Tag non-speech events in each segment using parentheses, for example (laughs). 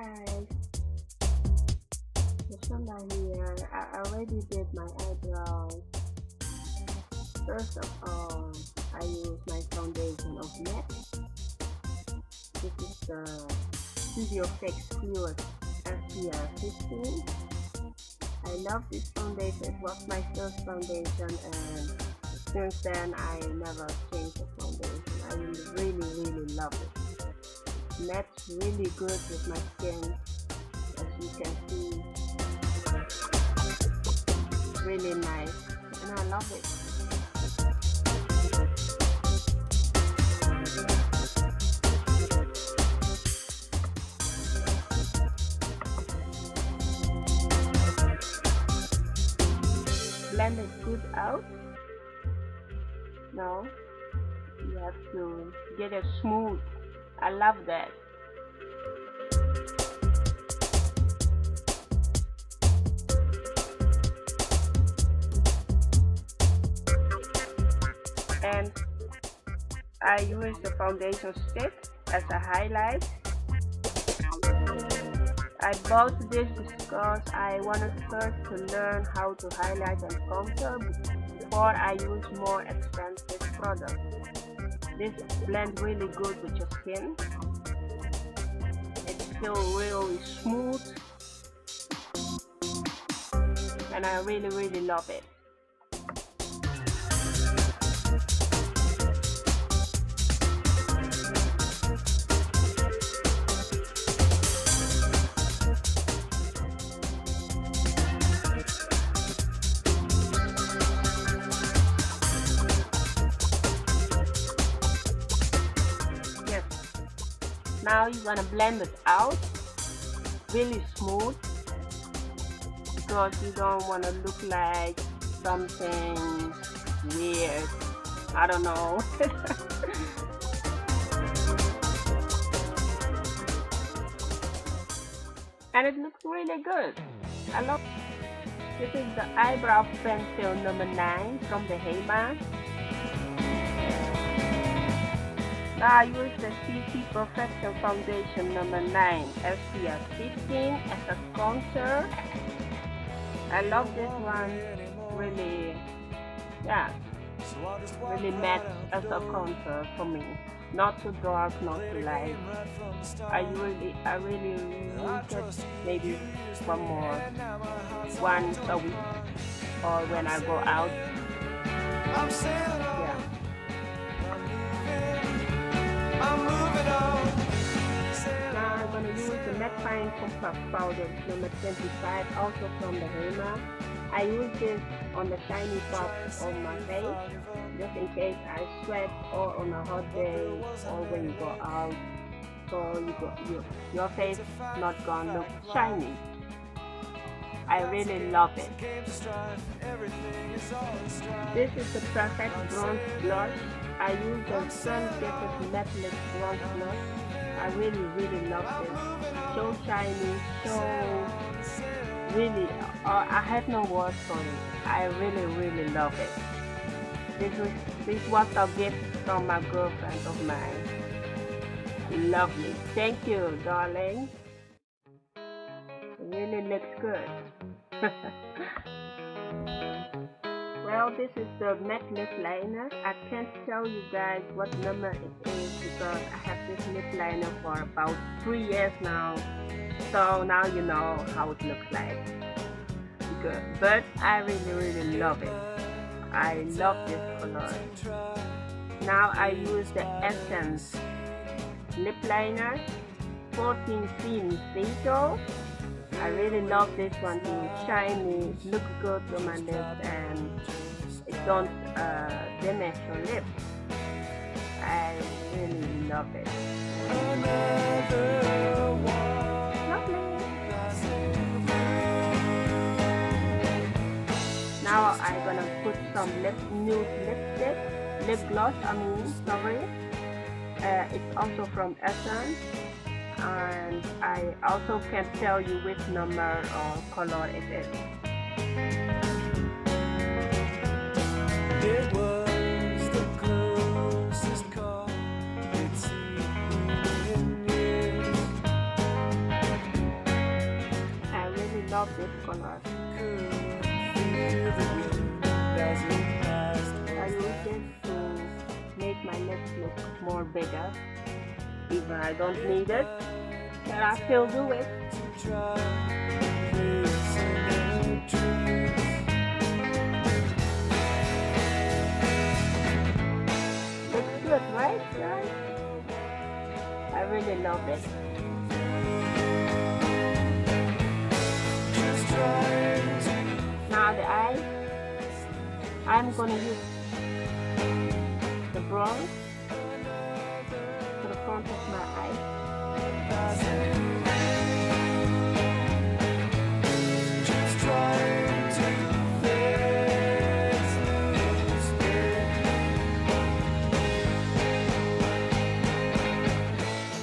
Hey guys, Shonda here. I already did my eyebrows. First of all, I use my foundation of MAC. This is the Studio Fix Fluid SPF 15. I love this foundation. It was my first foundation and since then I never changed the foundation. I really, really love it match really good with my skin as you can see. Really nice. And I love it. Blend it good out. Now you have to get it smooth I love that. And I use the foundation stick as a highlight. I bought this because I wanted first to learn how to highlight and contour before I use more expensive products. This blends really good with your skin. It's still really smooth. And I really, really love it. Now you're gonna blend it out really smooth because you don't want to look like something weird. I don't know. (laughs) And it looks really good. I love this is the eyebrow pencil number 9 from the Hema Now use the CC Perfecting Foundation number 9 SPF 15 as a contour. I love this one. Really, yeah, really matte as a contour for me. Not too dark, not too light. I really, I really use it maybe one more, once a week or when I go out. Fine Compact Powder number 25 also from the Hema. I use this on the shiny parts of my face just in case I sweat or on a hot day or when you go out so you go, you, your face not gonna look shiny. I really love it. This is the perfect bronze blush I use the Sun Deckers Matte Bronze Blush. I really, really love this. So shiny, so really, uh, I have no words for it. I really, really love it. This was, this was a gift from my girlfriend of mine. Lovely. Thank you, darling. Really looks good. (laughs) Well, this is the lip liner. I can't tell you guys what number it is because I have this lip liner for about three years now. So now you know how it looks like. Good. But I really, really love it. I love this color. Now I use the Essence lip liner 14 Thin Cinco. I really love this one. It's shiny, looks good on my lips and it don't uh, damage your lips. I really love it. Lovely. Now I'm gonna put some lip nude lipstick, lip gloss. I mean, sorry. Uh, it's also from Essence, and I also can tell you which number or color it is. This color. I it to make my lips look more bigger. Even I don't need it, but I still do it. Looks good, right guys? I really love it. Now the eye, I'm gonna use the bronze for the front of my eye.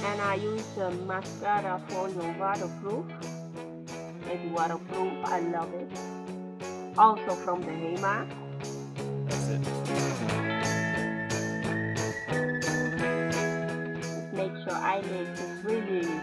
And I use the mascara for your waterproof. It's waterproof, I love it. Also from the Hema. That's it. Just make sure eyelids is really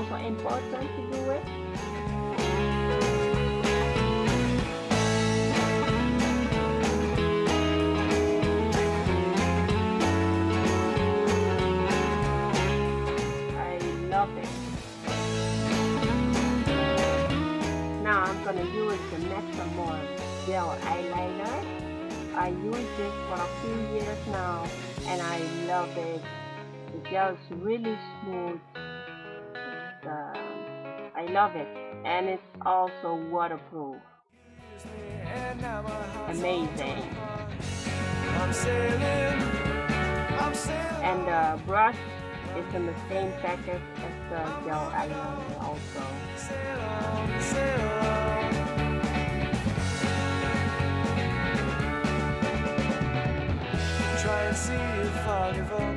also important to do it. I love it. Now I'm gonna use the Max&More gel eyeliner. I use this for a few years now and I love it. The gel is really smooth. Love it and it's also waterproof. Amazing. I'm sailing, I'm sailing. And the brush is in the same package as the gel eyeliner also. Sail on, sail on. Try and see if I give up.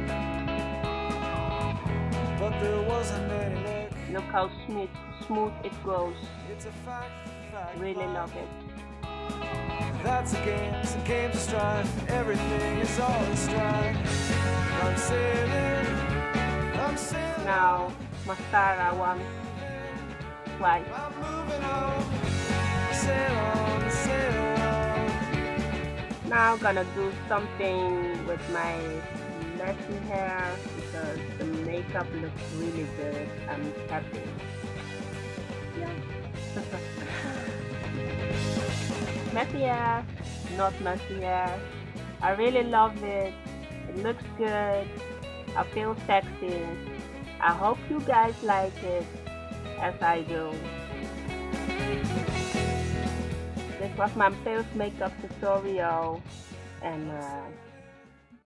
But there wasn't any luck. Look how smooth, smooth it goes. It's a fact, fact. Really love it. That's a game, it's a game to strive. Everything is all in stride. I'm sailing, I'm sailing. Now, mascara one twice. I'm moving on. Sail on, sail on. Now I'm gonna do something with my messy hair because the makeup looks really good. I'm happy. Messy (laughs) not messy hair. I really love it. It looks good. I feel sexy. I hope you guys like it as I do. This was my first makeup tutorial and uh,